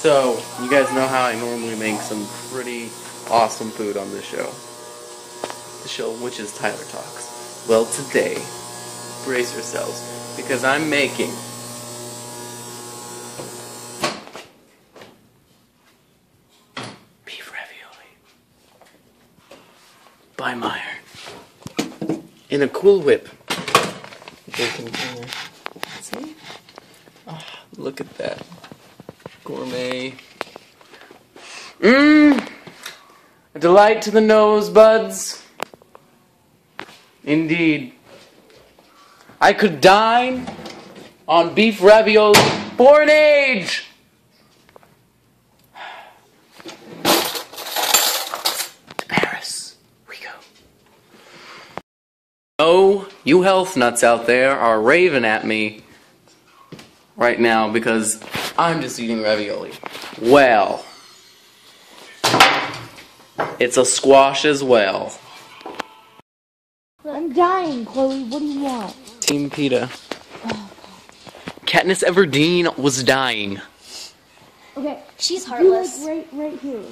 So, you guys know how I normally make some pretty awesome food on this show. The show, which is Tyler Talks. Well, today, brace yourselves, because I'm making beef ravioli by Meijer in a Cool Whip. Bacon. See? Oh, look at that. Gourmet. Mmm! A delight to the nose buds. Indeed. I could dine on beef ravioli for an age! To Paris we go. Oh, you health nuts out there are raving at me right now because I'm just eating ravioli. Well, it's a squash as well. I'm dying, Chloe. What do you want? Team Peeta. Katniss Everdeen was dying. Okay, She's you like heartless. right, right here.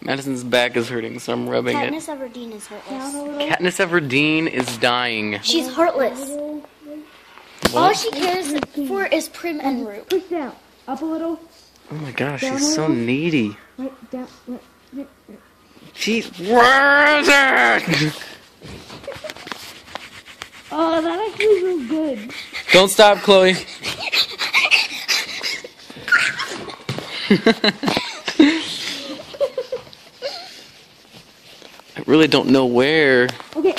Madison's back is hurting, so I'm rubbing it. Katniss Everdeen is heartless. Katniss Everdeen is dying. She's heartless. little. All she cares for is Prim and Rue. Push down. Up a little. Oh my gosh, she's so needy. Right down. Right, right, right. She's. Where is it? Oh, that actually feels good. Don't stop, Chloe. I really don't know where. Okay.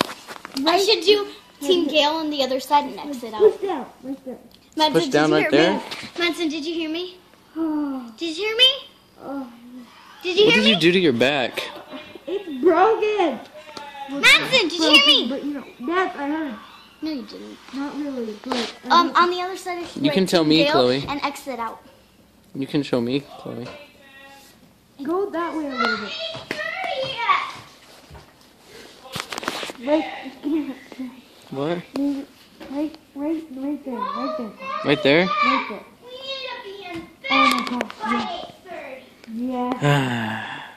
I should do Team Gale on the other side and exit out. Push down. Right there. Madsen, Push down right hear there. Me? Did you hear me? Did you hear me? oh, Did you hear me? What did me? you do to your back? it's broken. Madsen, did you hear me? But you know, that I heard. No, you didn't. Not really, but. I Um, on the other side of You can tell me, Chloe. and exit out. You can show me, Chloe. go that way a little bit. Right, What? right, right, right there, right there, Right there? right there. Oh my gosh, yeah. Yeah.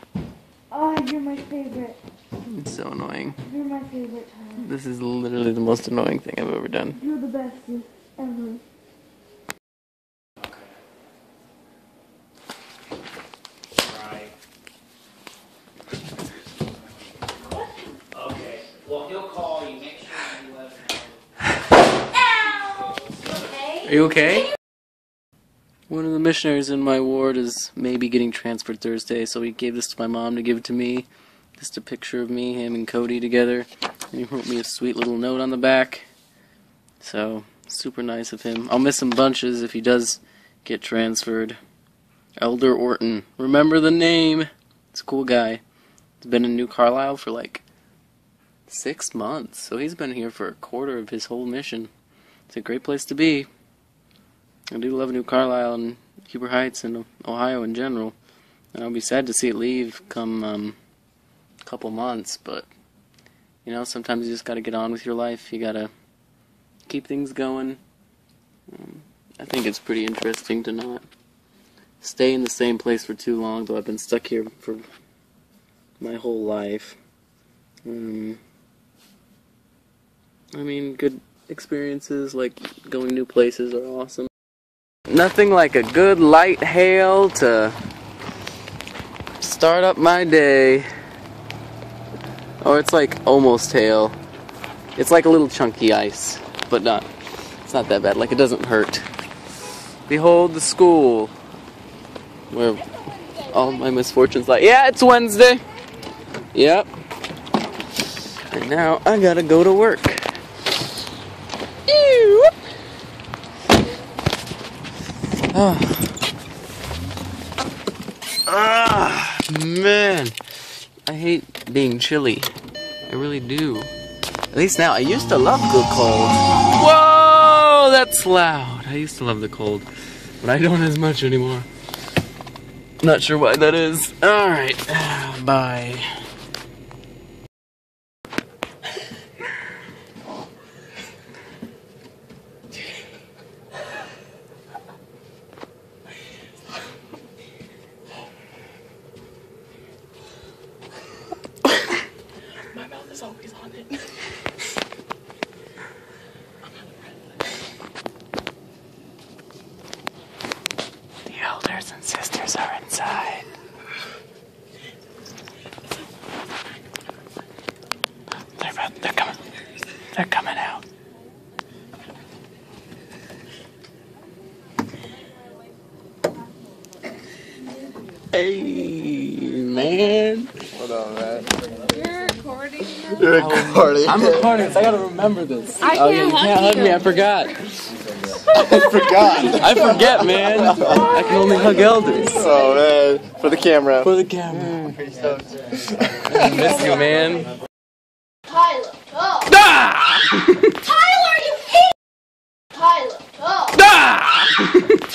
Oh, you're my favorite. it's so annoying. You're my favorite. Tyler. This is literally the most annoying thing I've ever done. You're the bestest ever. Okay. Well, he'll call you. Make sure you let him Are you okay? One of the missionaries in my ward is maybe getting transferred Thursday, so he gave this to my mom to give to me. Just a picture of me, him, and Cody together. And he wrote me a sweet little note on the back. So, super nice of him. I'll miss him bunches if he does get transferred. Elder Orton. Remember the name. It's a cool guy. He's been in New Carlisle for like six months, so he's been here for a quarter of his whole mission. It's a great place to be. I do love New Carlisle and Huber Heights and Ohio in general. And I'll be sad to see it leave come um, a couple months, but you know, sometimes you just gotta get on with your life. You gotta keep things going. Um, I think it's pretty interesting to not stay in the same place for too long, though I've been stuck here for my whole life. Um, I mean, good experiences like going new places are awesome. Nothing like a good light hail to start up my day. Or it's like almost hail. It's like a little chunky ice, but not. It's not that bad. Like it doesn't hurt. Behold the school where all my misfortunes lie. Yeah, it's Wednesday. Yep. And now I gotta go to work. Ah. Ah, man. I hate being chilly. I really do. At least now, I used to love good cold. Whoa, that's loud. I used to love the cold, but I don't as much anymore. Not sure why that is. Alright, bye. Is always on it. the elders and sisters are inside. They're, about, they're coming. They're coming out. Hey, man. Hold on, man. You're recording now? You're recording. I'm recording, so I gotta remember this. I oh, yeah, can't you hug can't hug me. I forgot. I forgot. I forget, man. I can only hug elders. Oh, man. For the camera. For the camera. I miss you, man. Tyler, oh. Ah! Tyler, you hate Tyler, oh. Ah!